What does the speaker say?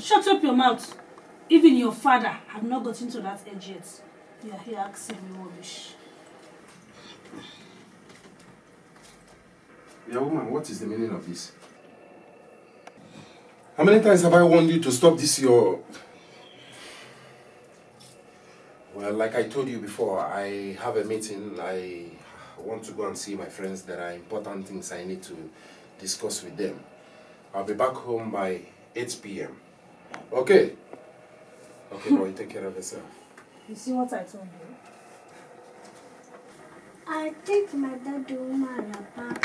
Shut up your mouth. Even your father have not gotten to that age yet. You are here asking me rubbish. Yeah, woman, what is the meaning of this? How many times have I warned you to stop this your... Well, like I told you before, I have a meeting. I want to go and see my friends. There are important things I need to discuss with them. I'll be back home by 8 p.m. Okay? Okay, boy, take care of yourself. You see what I told you? I think my dad will marry Papa.